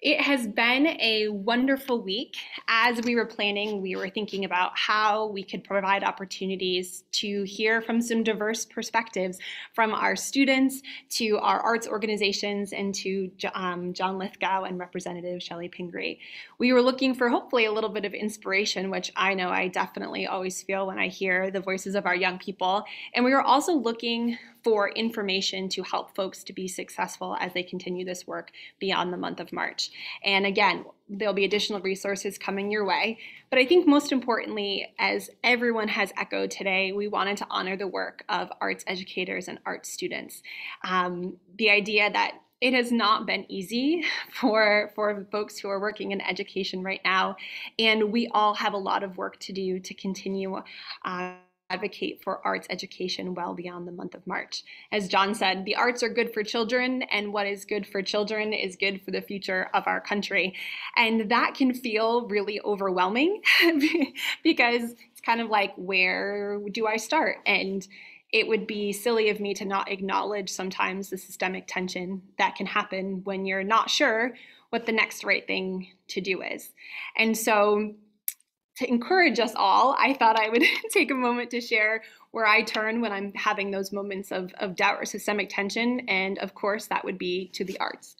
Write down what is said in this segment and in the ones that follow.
It has been a wonderful week. As we were planning, we were thinking about how we could provide opportunities to hear from some diverse perspectives from our students to our arts organizations and to um, John Lithgow and Representative Chellie Pingree. We were looking for hopefully a little bit of inspiration, which I know I definitely always feel when I hear the voices of our young people. And we were also looking for information to help folks to be successful as they continue this work beyond the month of March. And again, there'll be additional resources coming your way. But I think most importantly, as everyone has echoed today, we wanted to honor the work of arts educators and art students. Um, the idea that it has not been easy for for folks who are working in education right now and we all have a lot of work to do to continue uh, advocate for arts education well beyond the month of March. As John said, the arts are good for children, and what is good for children is good for the future of our country. And that can feel really overwhelming because it's kind of like, where do I start? And it would be silly of me to not acknowledge sometimes the systemic tension that can happen when you're not sure what the next right thing to do is. And so to encourage us all, I thought I would take a moment to share where I turn when I'm having those moments of, of doubt or systemic tension. And of course, that would be to the arts.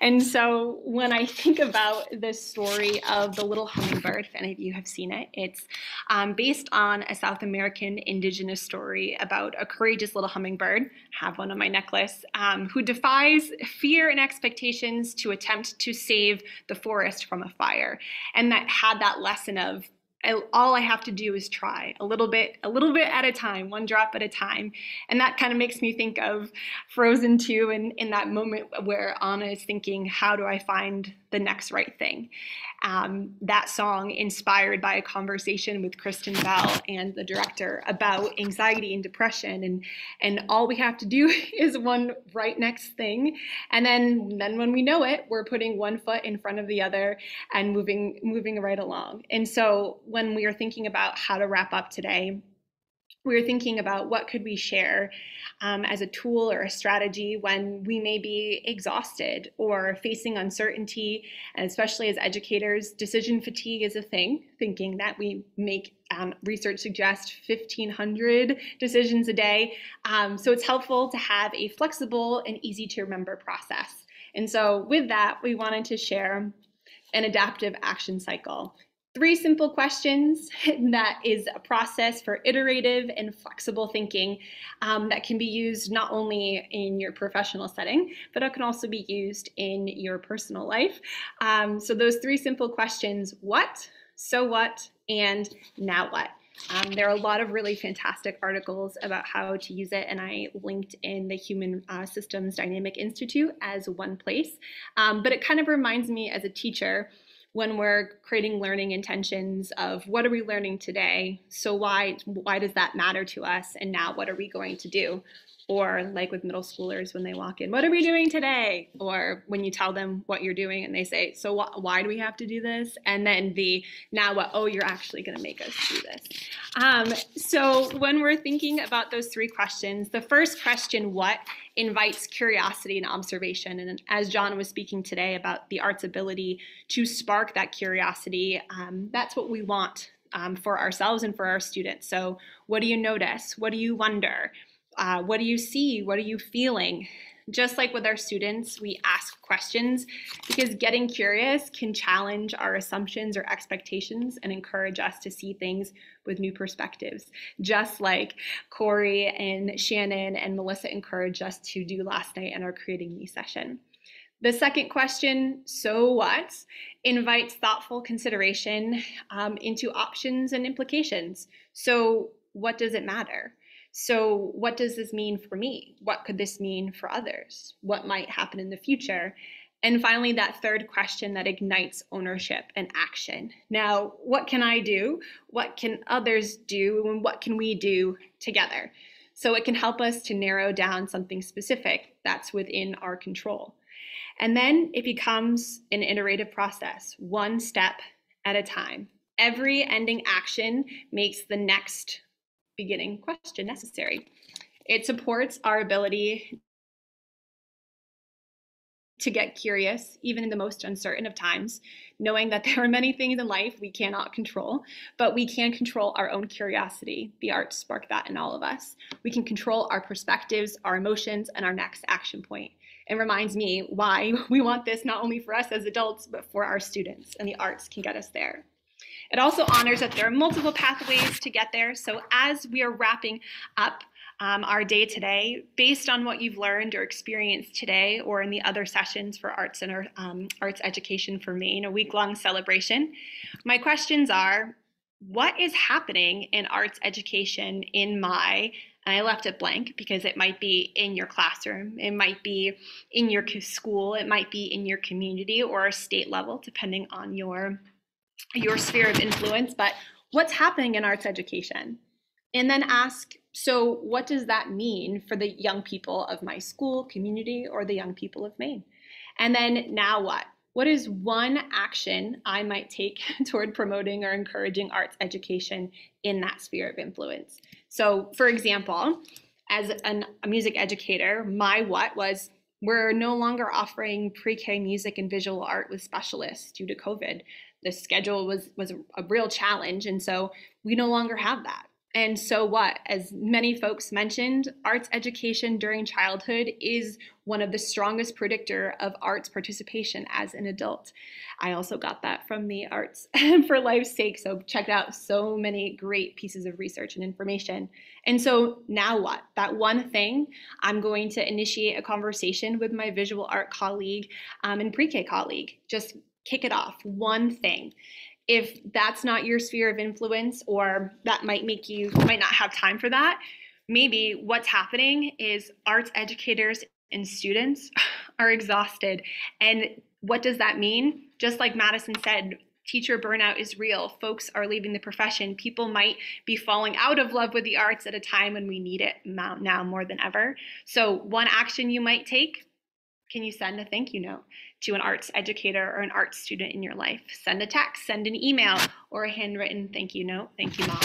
And so when I think about the story of the little hummingbird, if any of you have seen it, it's um, based on a South American indigenous story about a courageous little hummingbird, have one on my necklace, um, who defies fear and expectations to attempt to save the forest from a fire. And that had that lesson of I, all I have to do is try a little bit, a little bit at a time, one drop at a time. And that kind of makes me think of Frozen 2 and in that moment where Anna is thinking, how do I find the next right thing? Um, that song inspired by a conversation with Kristen Bell and the director about anxiety and depression. And, and all we have to do is one right next thing. And then, then when we know it, we're putting one foot in front of the other and moving, moving right along. And so when we are thinking about how to wrap up today, we were thinking about what could we share um, as a tool or a strategy when we may be exhausted or facing uncertainty. And especially as educators decision fatigue is a thing thinking that we make um, research suggests 1500 decisions a day. Um, so it's helpful to have a flexible and easy to remember process. And so with that we wanted to share an adaptive action cycle Three simple questions that is a process for iterative and flexible thinking um, that can be used not only in your professional setting, but it can also be used in your personal life. Um, so, those three simple questions what, so what, and now what? Um, there are a lot of really fantastic articles about how to use it, and I linked in the Human uh, Systems Dynamic Institute as one place. Um, but it kind of reminds me as a teacher when we're creating learning intentions of what are we learning today? So why why does that matter to us? And now what are we going to do or like with middle schoolers when they walk in what are we doing today? Or when you tell them what you're doing and they say so wh- why do we have to do this? And then the now what? Oh you're actually going to make us do this. Um, so when we're thinking about those three questions the first question what? invites curiosity and observation. And as john was speaking today about the art's ability to spark that curiosity um, that's what we want um, for ourselves and for our students. So what do you notice? What do you wonder uh, what do you see? What are you feeling? Just like with our students, we ask questions because getting curious can challenge our assumptions or expectations and encourage us to see things with new perspectives. Just like Corey and Shannon and Melissa encouraged us to do last night in our Creating Me session. The second question, so what, invites thoughtful consideration um, into options and implications. So, what does it matter? So, what does this mean for me? What could this mean for others? What might happen in the future? And finally, that third question that ignites ownership and action. Now, what can I do? What can others do? And what can we do together? So it can help us to narrow down something specific that's within our control. And then it becomes an iterative process, one step at a time. Every ending action makes the next beginning question necessary. It supports our ability to get curious, even in the most uncertain of times, knowing that there are many things in life we cannot control, but we can control our own curiosity. The arts spark that in all of us. We can control our perspectives, our emotions, and our next action point. It reminds me why we want this not only for us as adults, but for our students, and the arts can get us there. It also honors that there are multiple pathways to get there. So as we are wrapping up um, our day today based on what you've learned or experienced today or in the other sessions for Arts and um, Arts Education for Maine, a week-long celebration. My questions are, what is happening in arts education in my and I left it blank because it might be in your classroom, it might be in your school, it might be in your community or a state level, depending on your your sphere of influence. But what's happening in arts education? And then ask so, what does that mean for the young people of my school, community, or the young people of Maine? And then, now what? What is one action I might take toward promoting or encouraging arts education in that sphere of influence? So, for example, as an, a music educator, my what was we're no longer offering pre-K music and visual art with specialists due to COVID. The schedule was was a real challenge, and so we no longer have that. And so what? As many folks mentioned, arts education during childhood is one of the strongest predictor of arts participation as an adult. I also got that from the Arts for Life's Sake, so checked out so many great pieces of research and information. And so now what? That one thing, I'm going to initiate a conversation with my visual art colleague um, and pre-K colleague. Just kick it off, one thing. If that's not your sphere of influence or that might make you might not have time for that maybe what's happening is arts educators and students are exhausted. And what does that mean? Just like madison said teacher burnout is real. Folks are leaving the profession. People might be falling out of love with the arts at a time when we need it now more than ever. So one action you might take can you send a thank you note to an arts educator or an arts student in your life? Send a text, send an email, or a handwritten thank you note. Thank you, mom.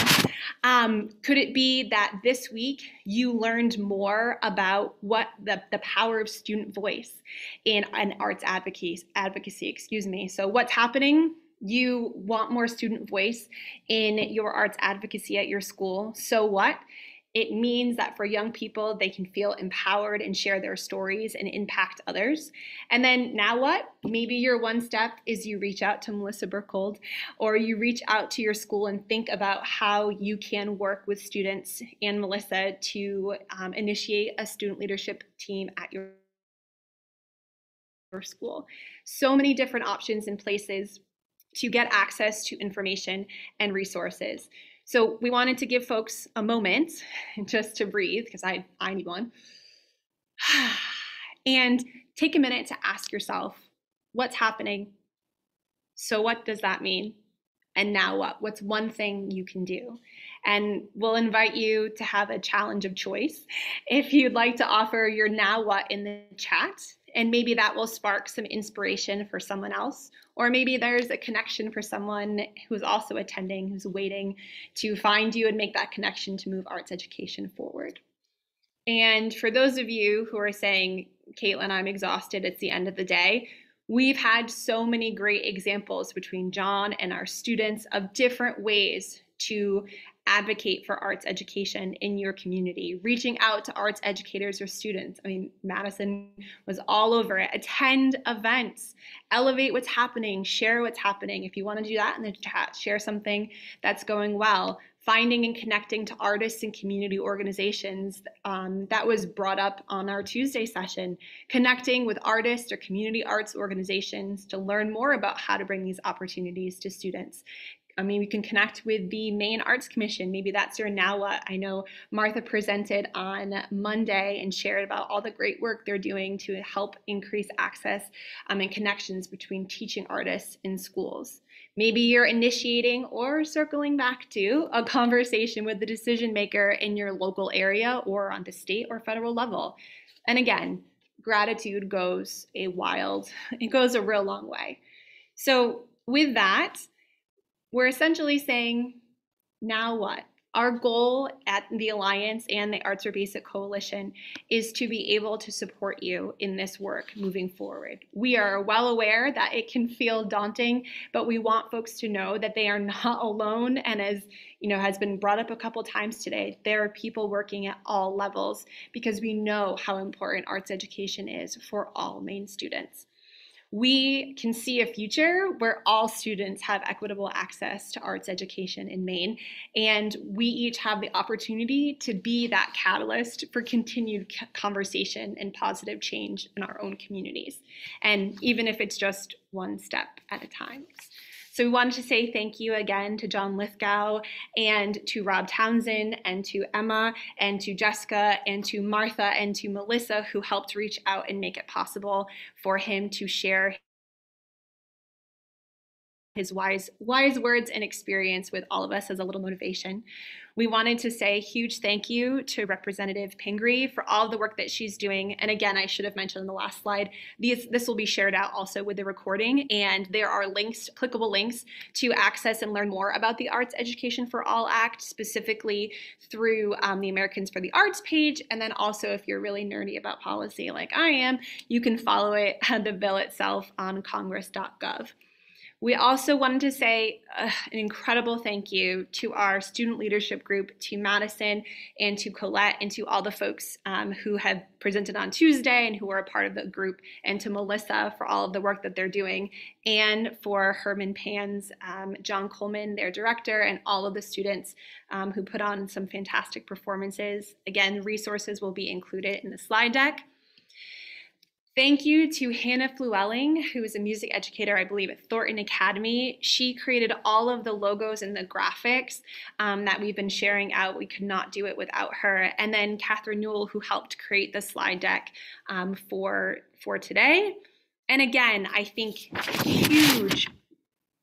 Um, could it be that this week you learned more about what the, the power of student voice in an arts advocacy, advocacy, excuse me. So what's happening you want more student voice in your arts advocacy at your school. So what? It means that for young people, they can feel empowered and share their stories and impact others. And then now what? Maybe your one step is you reach out to Melissa Burkhold or you reach out to your school and think about how you can work with students and Melissa to um, initiate a student leadership team at your school. So many different options and places to get access to information and resources. So we wanted to give folks a moment just to breathe because I, I need one. and take a minute to ask yourself what's happening? So, what does that mean? And now what? What's one thing you can do? And we'll invite you to have a challenge of choice. If you'd like to offer your now what in the chat, and maybe that will spark some inspiration for someone else. Or maybe there's a connection for someone who's also attending who's waiting to find you and make that connection to move arts education forward. And for those of you who are saying caitlin i'm exhausted it's the end of the day we've had so many great examples between john and our students of different ways to advocate for arts education in your community, reaching out to arts educators or students. I mean, Madison was all over it. Attend events, elevate what's happening, share what's happening. If you want to do that in the chat, share something that's going well. Finding and connecting to artists and community organizations um, that was brought up on our Tuesday session. Connecting with artists or community arts organizations to learn more about how to bring these opportunities to students. I mean, we can connect with the Maine Arts Commission. Maybe that's your now what. I know Martha presented on Monday and shared about all the great work they're doing to help increase access um, and connections between teaching artists in schools. Maybe you're initiating or circling back to a conversation with the decision maker in your local area or on the state or federal level. And again, gratitude goes a wild, it goes a real long way. So, with that, we're essentially saying, now what? Our goal at the Alliance and the Arts Are Basic Coalition is to be able to support you in this work moving forward. We are well aware that it can feel daunting, but we want folks to know that they are not alone. And as you know, has been brought up a couple times today, there are people working at all levels because we know how important arts education is for all Maine students we can see a future where all students have equitable access to arts education in Maine, and we each have the opportunity to be that catalyst for continued conversation and positive change in our own communities, and even if it's just one step at a time. So we wanted to say thank you again to John Lithgow and to Rob Townsend and to Emma and to Jessica and to Martha and to Melissa who helped reach out and make it possible for him to share his wise wise words and experience with all of us as a little motivation. We wanted to say a huge thank you to Representative Pingree for all the work that she's doing. And again, I should have mentioned in the last slide, these, this will be shared out also with the recording. And there are links, clickable links to access and learn more about the Arts Education for All Act, specifically through um, the Americans for the Arts page. And then also, if you're really nerdy about policy like I am, you can follow it, the bill itself on congress.gov. We also wanted to say uh, an incredible thank you to our student leadership group, to Madison and to Colette, and to all the folks um, who have presented on Tuesday and who are a part of the group, and to Melissa for all of the work that they're doing, and for Herman Pans, um, John Coleman, their director, and all of the students um, who put on some fantastic performances. Again, resources will be included in the slide deck. Thank you to Hannah Fluelling, who is a music educator, I believe, at Thornton Academy. She created all of the logos and the graphics um, that we've been sharing out. We could not do it without her. And then Catherine Newell, who helped create the slide deck um, for, for today. And again, I think huge,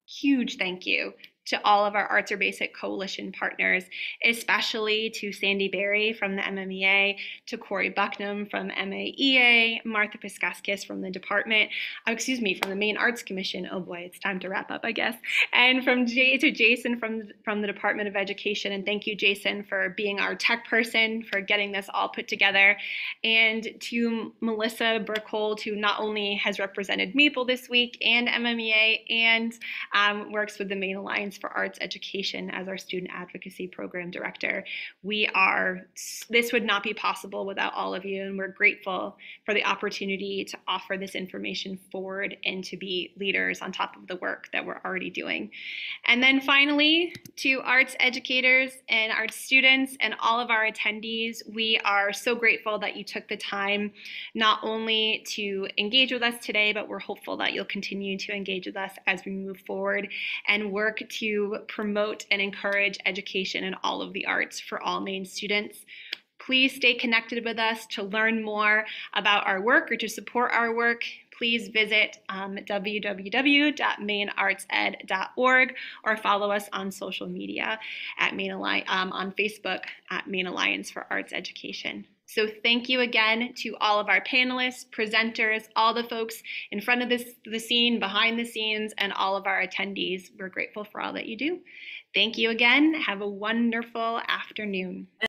huge thank you to all of our Arts Are Basic Coalition partners, especially to Sandy Berry from the MMEA, to Corey Bucknam from MAEA, Martha Piskaskis from the department, oh, excuse me, from the Maine Arts Commission. Oh boy, it's time to wrap up, I guess. And from Jay to Jason from, from the Department of Education. And thank you, Jason, for being our tech person, for getting this all put together. And to Melissa Burkhold, who not only has represented Maple this week and MMEA and um, works with the Maine Alliance for Arts Education as our Student Advocacy Program Director. We are, this would not be possible without all of you, and we're grateful for the opportunity to offer this information forward and to be leaders on top of the work that we're already doing. And then finally, to arts educators and arts students and all of our attendees, we are so grateful that you took the time not only to engage with us today, but we're hopeful that you'll continue to engage with us as we move forward and work to to promote and encourage education in all of the arts for all Maine students. Please stay connected with us to learn more about our work or to support our work. Please visit um, www.maineartsed.org or follow us on social media at Maine Alliance, um, on Facebook at Maine Alliance for Arts Education. So thank you again to all of our panelists, presenters, all the folks in front of this, the scene, behind the scenes, and all of our attendees. We're grateful for all that you do. Thank you again. Have a wonderful afternoon.